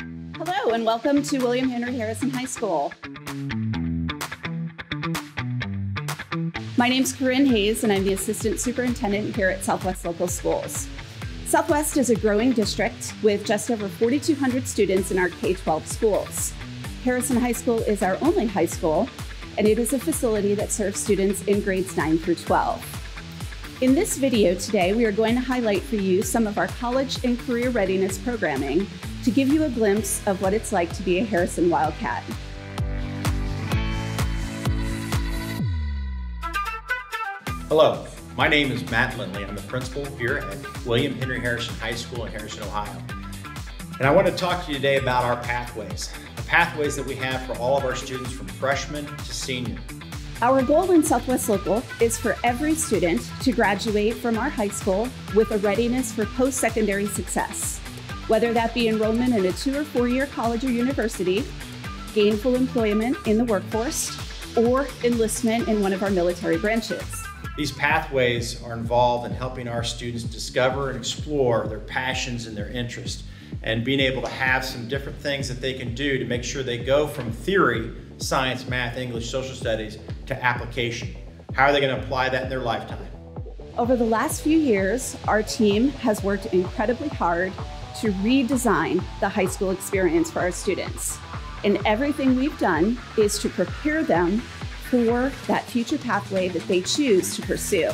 Hello, and welcome to William Henry Harrison High School. My name is Corinne Hayes, and I'm the Assistant Superintendent here at Southwest Local Schools. Southwest is a growing district with just over 4,200 students in our K 12 schools. Harrison High School is our only high school, and it is a facility that serves students in grades 9 through 12. In this video today, we are going to highlight for you some of our college and career readiness programming to give you a glimpse of what it's like to be a Harrison Wildcat. Hello, my name is Matt Lindley. I'm the principal here at William Henry Harrison High School in Harrison, Ohio. And I want to talk to you today about our pathways, the pathways that we have for all of our students from freshman to senior. Our goal in Southwest Local is for every student to graduate from our high school with a readiness for post secondary success, whether that be enrollment in a two or four year college or university, gainful employment in the workforce, or enlistment in one of our military branches. These pathways are involved in helping our students discover and explore their passions and their interests and being able to have some different things that they can do to make sure they go from theory, science, math, English, social studies to application. How are they going to apply that in their lifetime? Over the last few years, our team has worked incredibly hard to redesign the high school experience for our students. And everything we've done is to prepare them for that future pathway that they choose to pursue.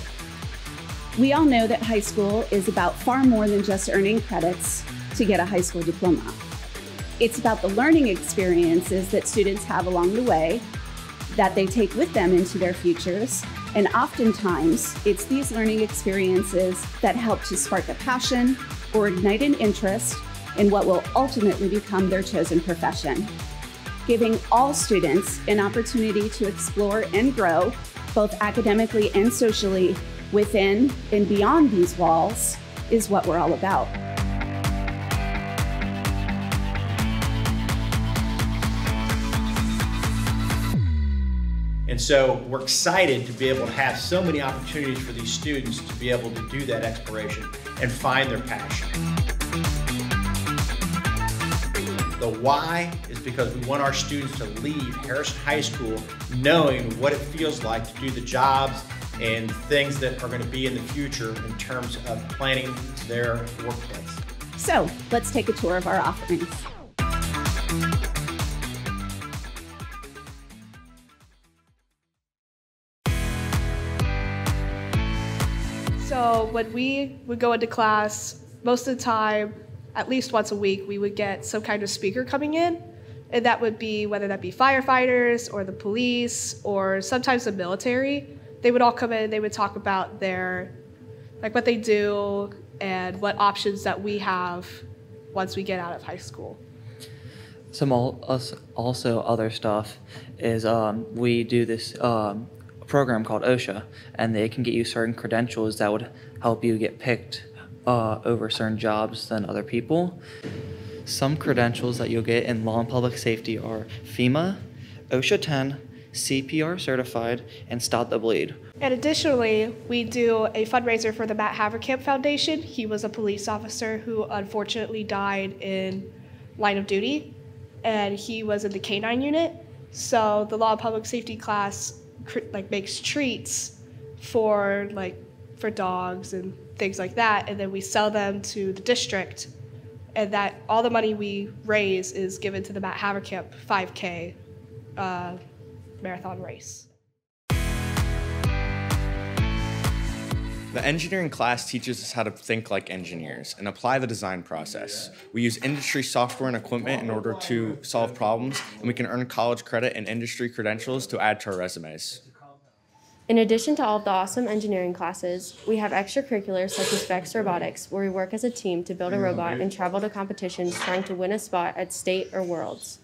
We all know that high school is about far more than just earning credits to get a high school diploma. It's about the learning experiences that students have along the way that they take with them into their futures. And oftentimes, it's these learning experiences that help to spark a passion or ignite an interest in what will ultimately become their chosen profession. Giving all students an opportunity to explore and grow, both academically and socially, within and beyond these walls, is what we're all about. And so we're excited to be able to have so many opportunities for these students to be able to do that exploration and find their passion. The why is because we want our students to leave Harrison High School knowing what it feels like to do the jobs and things that are going to be in the future in terms of planning their workplace. So let's take a tour of our offerings. So when we would go into class, most of the time, at least once a week, we would get some kind of speaker coming in. And that would be whether that be firefighters or the police or sometimes the military. They would all come in, and they would talk about their, like what they do and what options that we have once we get out of high school. Some also other stuff is um, we do this um, program called OSHA, and they can get you certain credentials that would help you get picked uh, over certain jobs than other people. Some credentials that you'll get in law and public safety are FEMA, OSHA 10, CPR certified, and Stop the Bleed. And additionally, we do a fundraiser for the Matt Haverkamp Foundation. He was a police officer who unfortunately died in line of duty, and he was in the K9 unit. So the law and public safety class like makes treats for like for dogs and things like that, and then we sell them to the district, and that all the money we raise is given to the Matt Haverkamp 5K uh, marathon race. The engineering class teaches us how to think like engineers and apply the design process. We use industry software and equipment in order to solve problems, and we can earn college credit and industry credentials to add to our resumes. In addition to all of the awesome engineering classes, we have extracurriculars such as VEX Robotics, where we work as a team to build a mm-hmm. robot and travel to competitions trying to win a spot at state or worlds.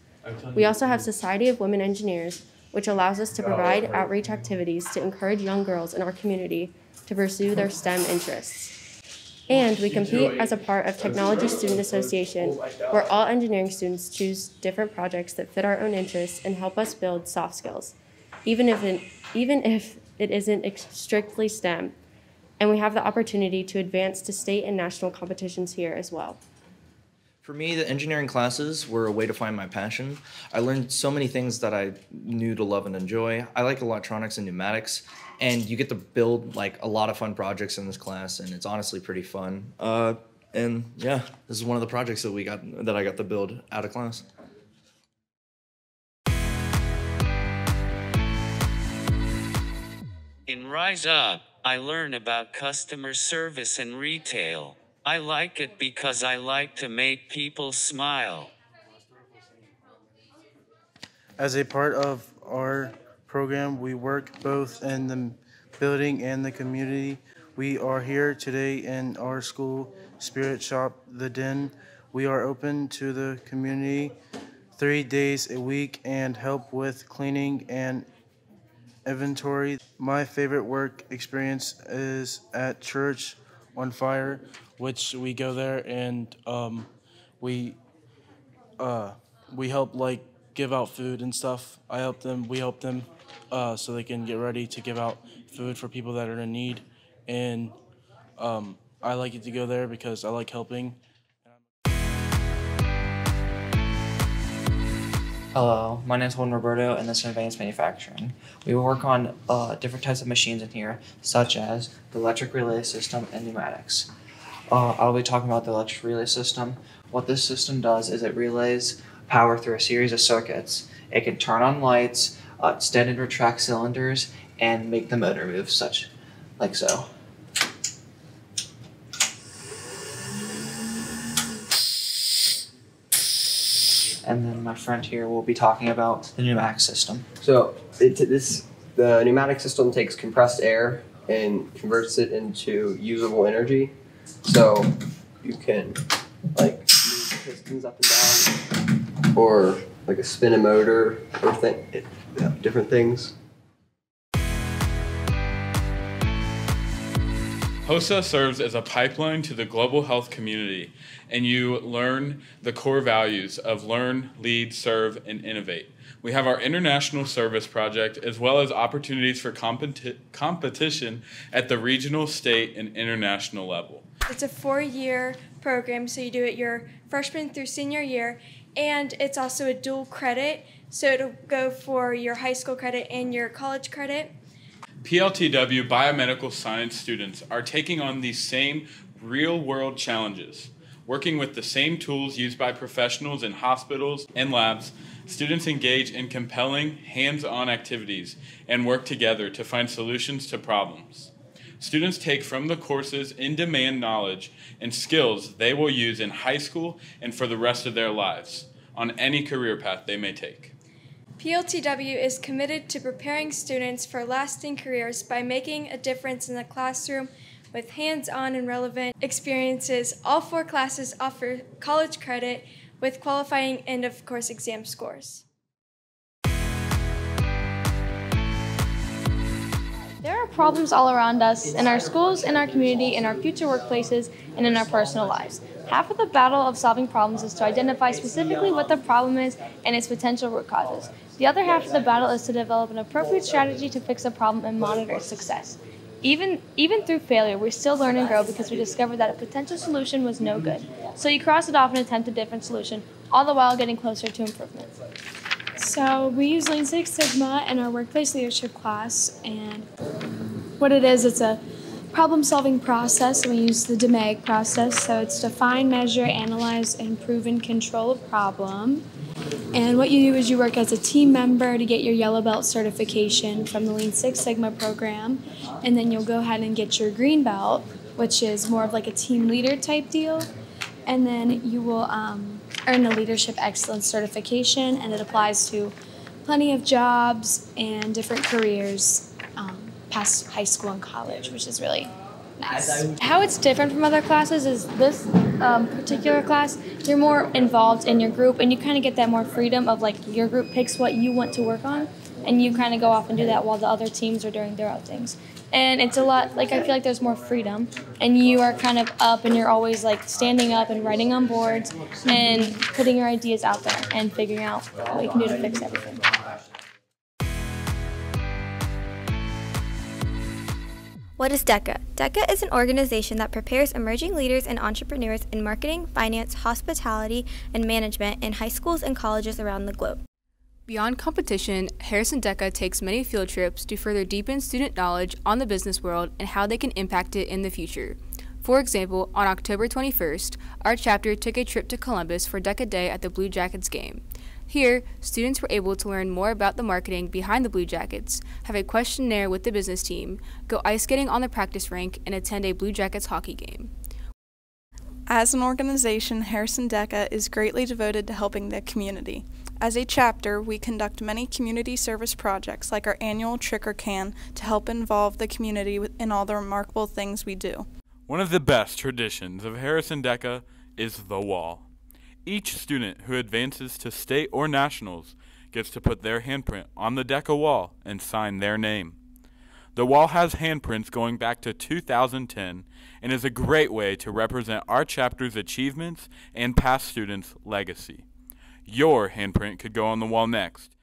We also have Society of Women Engineers, which allows us to oh, provide outreach activities to encourage young girls in our community to pursue their STEM interests. And we compete as a part of Technology Student Association, where all engineering students choose different projects that fit our own interests and help us build soft skills, even if, it, even if it isn't strictly STEM. And we have the opportunity to advance to state and national competitions here as well. For me, the engineering classes were a way to find my passion. I learned so many things that I knew to love and enjoy. I like electronics and pneumatics, and you get to build like a lot of fun projects in this class, and it's honestly pretty fun. Uh, and yeah, this is one of the projects that we got that I got to build out of class. In Rise Up, I learn about customer service and retail. I like it because I like to make people smile. As a part of our program, we work both in the building and the community. We are here today in our school spirit shop, The Den. We are open to the community three days a week and help with cleaning and inventory. My favorite work experience is at church on fire, which we go there and um, we uh, we help like give out food and stuff. I help them. We help them uh, so they can get ready to give out food for people that are in need. And um, I like it to go there because I like helping. Hello, my name is Juan Roberto, and this is Advanced Manufacturing. We will work on uh, different types of machines in here, such as the electric relay system and pneumatics. Uh, I'll be talking about the electric relay system. What this system does is it relays power through a series of circuits. It can turn on lights, uh, extend and retract cylinders, and make the motor move, such like so. and then my friend here will be talking about the pneumatic system. So it, this the pneumatic system takes compressed air and converts it into usable energy. So you can like move pistons up and down, or like a spin a motor, or th- different things. HOSA serves as a pipeline to the global health community, and you learn the core values of learn, lead, serve, and innovate. We have our international service project as well as opportunities for competi- competition at the regional, state, and international level. It's a four year program, so you do it your freshman through senior year, and it's also a dual credit, so it'll go for your high school credit and your college credit. PLTW biomedical science students are taking on these same real world challenges. Working with the same tools used by professionals in hospitals and labs, students engage in compelling hands on activities and work together to find solutions to problems. Students take from the courses in demand knowledge and skills they will use in high school and for the rest of their lives on any career path they may take. PLTW is committed to preparing students for lasting careers by making a difference in the classroom with hands on and relevant experiences. All four classes offer college credit with qualifying and, of course, exam scores. There are problems all around us in our schools, in our community, in our future workplaces, and in our personal lives. Half of the battle of solving problems is to identify specifically what the problem is and its potential root causes. The other half of the battle is to develop an appropriate strategy to fix a problem and monitor its success. Even, even through failure, we still learn and grow because we discovered that a potential solution was no good. So you cross it off and attempt a different solution, all the while getting closer to improvement. So we use Lean Six Sigma in our workplace leadership class, and what it is, it's a problem-solving process. We use the DMAIC process, so it's define, measure, analyze, and prove and control a problem. And what you do is you work as a team member to get your yellow belt certification from the Lean Six Sigma program, and then you'll go ahead and get your green belt, which is more of like a team leader type deal, and then you will. Um, earn the Leadership Excellence certification, and it applies to plenty of jobs and different careers um, past high school and college, which is really nice. How it's different from other classes is this um, particular class, you're more involved in your group, and you kind of get that more freedom of like your group picks what you want to work on, and you kind of go off and do that while the other teams are doing their own things and it's a lot like I feel like there's more freedom, and you are kind of up, and you're always like standing up and writing on boards and putting your ideas out there and figuring out what you can do to fix everything. What is DECA? DECA is an organization that prepares emerging leaders and entrepreneurs in marketing, finance, hospitality, and management in high schools and colleges around the globe. Beyond competition, Harrison DECA takes many field trips to further deepen student knowledge on the business world and how they can impact it in the future. For example, on October 21st, our chapter took a trip to Columbus for DECA Day at the Blue Jackets game. Here, students were able to learn more about the marketing behind the Blue Jackets, have a questionnaire with the business team, go ice skating on the practice rink, and attend a Blue Jackets hockey game. As an organization, Harrison DECA is greatly devoted to helping the community. As a chapter, we conduct many community service projects like our annual Trick or Can to help involve the community in all the remarkable things we do. One of the best traditions of Harrison DECA is the wall. Each student who advances to state or nationals gets to put their handprint on the DECA wall and sign their name. The wall has handprints going back to 2010 and is a great way to represent our chapter's achievements and past students' legacy. Your handprint could go on the wall next.